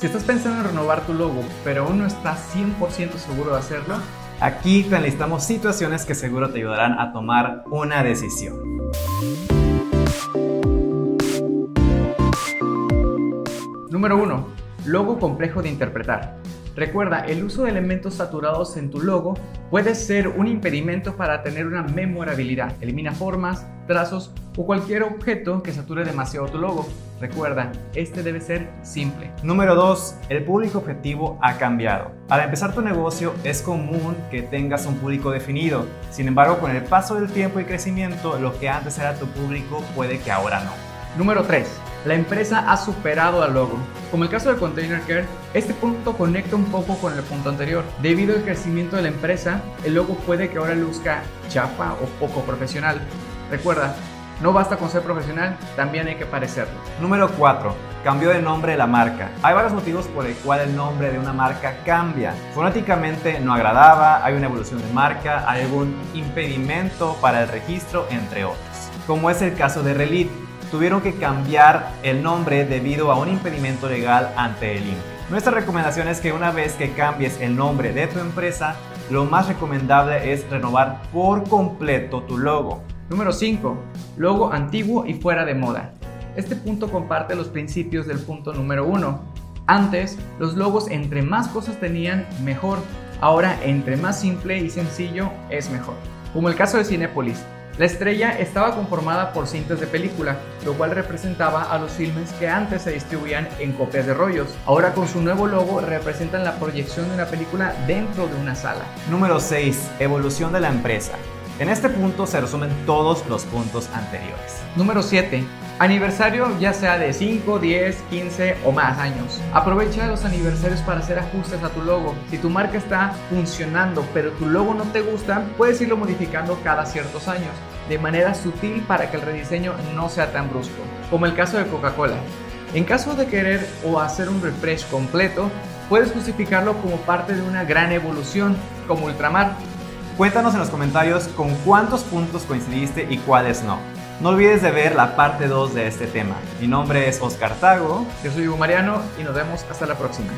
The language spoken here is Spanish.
Si estás pensando en renovar tu logo, pero aún no estás 100% seguro de hacerlo, aquí te enlistamos situaciones que seguro te ayudarán a tomar una decisión. Número 1. Logo complejo de interpretar. Recuerda, el uso de elementos saturados en tu logo puede ser un impedimento para tener una memorabilidad. Elimina formas, trazos o cualquier objeto que sature demasiado tu logo. Recuerda, este debe ser simple. Número 2. El público objetivo ha cambiado. Al empezar tu negocio es común que tengas un público definido. Sin embargo, con el paso del tiempo y crecimiento, lo que antes era tu público puede que ahora no. Número 3. La empresa ha superado al logo. Como el caso de Container Care, este punto conecta un poco con el punto anterior. Debido al crecimiento de la empresa, el logo puede que ahora luzca chafa o poco profesional. Recuerda, no basta con ser profesional, también hay que parecerlo. Número 4. Cambio de nombre de la marca. Hay varios motivos por el cual el nombre de una marca cambia. Fonéticamente no agradaba, hay una evolución de marca, hay algún impedimento para el registro, entre otros. Como es el caso de Relit, tuvieron que cambiar el nombre debido a un impedimento legal ante el INPE. Nuestra recomendación es que una vez que cambies el nombre de tu empresa, lo más recomendable es renovar por completo tu logo. Número 5. Logo antiguo y fuera de moda. Este punto comparte los principios del punto número 1. Antes, los logos entre más cosas tenían, mejor. Ahora, entre más simple y sencillo, es mejor. Como el caso de Cinepolis, la estrella estaba conformada por cintas de película, lo cual representaba a los filmes que antes se distribuían en copias de rollos. Ahora con su nuevo logo representan la proyección de una película dentro de una sala. Número 6. Evolución de la empresa. En este punto se resumen todos los puntos anteriores. Número 7. Aniversario ya sea de 5, 10, 15 o más años. Aprovecha los aniversarios para hacer ajustes a tu logo. Si tu marca está funcionando pero tu logo no te gusta, puedes irlo modificando cada ciertos años de manera sutil para que el rediseño no sea tan brusco. Como el caso de Coca-Cola. En caso de querer o hacer un refresh completo, puedes justificarlo como parte de una gran evolución, como Ultramar, Cuéntanos en los comentarios con cuántos puntos coincidiste y cuáles no. No olvides de ver la parte 2 de este tema. Mi nombre es Oscar Tago. Yo soy Hugo Mariano y nos vemos hasta la próxima.